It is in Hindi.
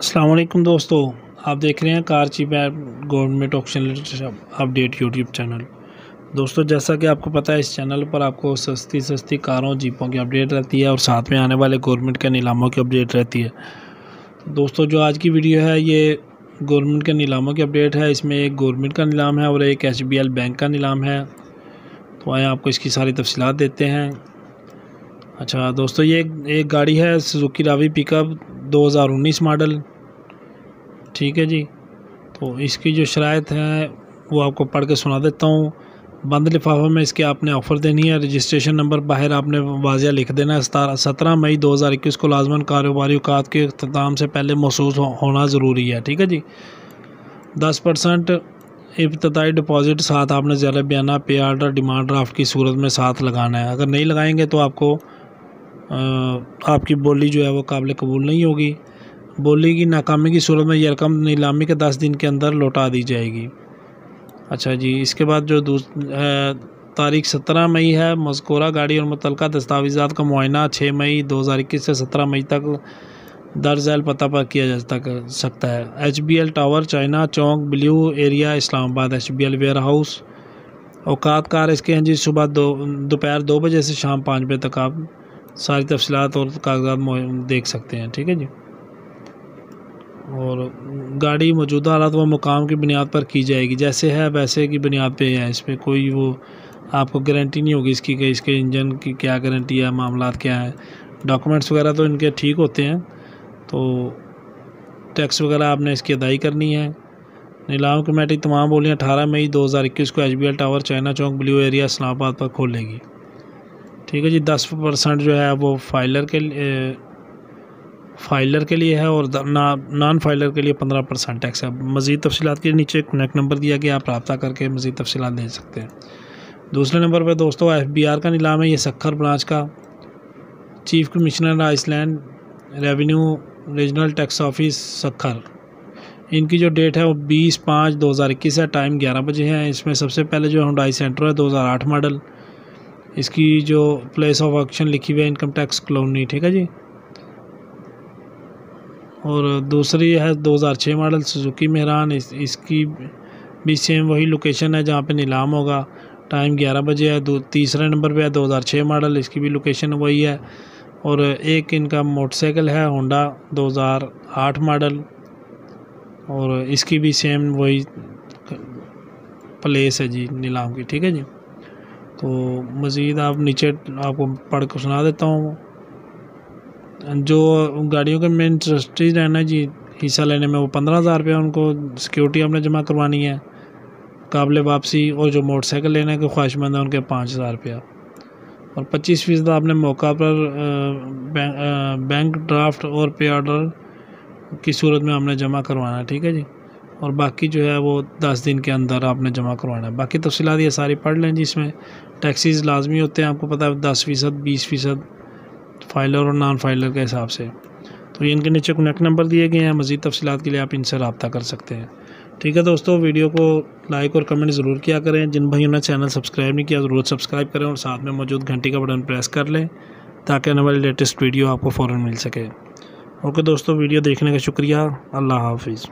असलम दोस्तों, आप देख रहे हैं car cheap government option update YouTube channel दोस्तों, जैसा कि आपको पता है, इस चैनल पर आपको सस्ती सस्ती कारों, जीपों की अपडेट रहती है और साथ में आने वाले गवर्नमेंट के नीलामों की अपडेट रहती है। दोस्तों, जो आज की वीडियो है, ये गवर्नमेंट के नीलामों की अपडेट है। इसमें एक गवर्नमेंट का नीलाम है और एक HBL बैंक का नीलाम है। तो आए आपको इसकी सारी तफसीत देते हैं। अच्छा दोस्तों, ये एक गाड़ी है सुजुकी रावी पिकअप 2019 मॉडल ठीक है जी। तो इसकी जो शराइ है वो आपको पढ़ के सुना देता हूँ। बंद लिफाफे में इसके आपने ऑफ़र देनी है। रजिस्ट्रेशन नंबर बाहर आपने वाजिया लिख देना है। सत्रह मई 2021 को लाजमन कारोबारी अवकात के अख्ताम से पहले महसूस होना ज़रूरी है। ठीक है जी। दस परसेंट इब्तदाई डिपॉज़िट साथ आपने ज़्यादा बयाना पे आर्डर डिमांड ड्राफ्ट की सूरत में साथ लगाना है। अगर नहीं लगाएँगे तो आपको आ, आपकी बोली जो है वो काबिल कबूल नहीं होगी। बोली की नाकामी की सूरत में यह रकम नीलामी के दस दिन के अंदर लौटा दी जाएगी। अच्छा जी, इसके बाद जो दूस तारीख सत्रह मई है मस्कोरा गाड़ी और मुतल दस्तावेज़ात का मुआयना छः मई दो हज़ार इक्कीस से सत्रह मई तक दर्ज झैल पता पर किया जा सकता है। H B L tower, China Chowk, blue area, Islamabad H B L warehouse औकात कार इसके हैं जी, सुबह दो, दोपहर दो बजे से शाम पाँच बजे तक आप सारी तफसलत और कागजात देख सकते हैं, ठीक है जी? और गाड़ी मौजूदा हालात व मुकाम की बुनियाद पर की जाएगी। जैसे है, वैसे की बुनियाद पे है। इस पर कोई वो आपको गारंटी नहीं होगी इसकी कि इसके इंजन की क्या गारंटी है मामला क्या है। डॉक्यूमेंट्स वगैरह तो इनके ठीक होते हैं। तो टैक्स वगैरह आपने इसकी अदाई करनी है। नीलाम कमेटी तमाम बोलियाँ अठारह मई दो हज़ार इक्कीस को H B L tower China Chowk blue area Islamabad पर खोलेगी। ठीक है जी, दस परसेंट जो है वो फाइलर के फाइलर के लिए है और ना नॉन फाइलर के लिए पंद्रह परसेंट टैक्स है। मज़ीद तफसीत के नीचे कनेक्ट नंबर दिया गया, आप रबता करके मज़ीद तफसीत दे सकते हैं। दूसरे नंबर पर दोस्तों एफ़ बी आर का नीलाम है, ये सखर ब्रांच का। Chief commissioner inland revenue regional tax office Sukkur. इनकी जो डेट है वो बीस पाँच दो हज़ार इक्कीस है टाइम ग्यारह बजे है। इसमें सबसे पहले जो हुडाई सेंटर है, दो हज़ार आठ मॉडल इसकी जो प्लेस ऑफ़ ऑक्शन लिखी हुई है इनकम टैक्स कलोनी ठीक है जी? और दूसरी है 2006 मॉडल सुजुकी मेहरान इस, इसकी भी सेम वही लोकेशन है जहाँ पे नीलाम होगा। टाइम 11 बजे है, दो, तीसरे नंबर पे है 2006 मॉडल। इसकी भी लोकेशन वही है। और एक इनका मोटरसाइकिल है होंडा 2008 मॉडल। और इसकी भी सेम वही प्लेस है जी, नीलाम की। ठीक है जी? तो मज़ीद आप नीचे आपको पढ़ कर सुना देता हूँ। जो गाड़ियों के मेन ट्रस्टीज हैं ना जी, हिस्सा लेने में, वो पंद्रह हज़ार रुपये उनको सिक्योरिटी आपने जमा करवानी है, काबिल वापसी और जो मोटरसाइकिल लेने के ख्वाहिशमंद हैं, उनके पाँच हज़ार रुपया। और पच्चीस फ़ीसद आपने मौका पर बैंक ड्राफ्ट और पे ऑर्डर की सूरत में आपने जमा करवाना है, ठीक है जी? और बाकी जो है वो दस दिन के अंदर आपने जमा करवाना है। बाकी तफसीत ये सारी पढ़ लें जिसमें टैक्सीज़ लाजमी होते हैं, आपको पता है, दस फ़ीसद, बीस फ़ीसद फाइलर और नॉन फाइलर के हिसाब से। तो ये इनके नीचे कनेक्ट नंबर दिए गए हैं, मज़ीद तफसीत के लिए आप इनसे रबता कर सकते हैं। ठीक है दोस्तों, वीडियो को लाइक और कमेंट ज़रूर किया करें। जिन भाइयों ने चैनल सब्सक्राइब नहीं किया, ज़रूर सब्सक्राइब करें और साथ में मौजूद घंटी का बटन प्रेस कर लें, ताकि आने वाली लेटेस्ट वीडियो आपको फ़ौर मिल सके। ओके दोस्तों, वीडियो देखने का शुक्रिया। अल्लाह हाफिज़।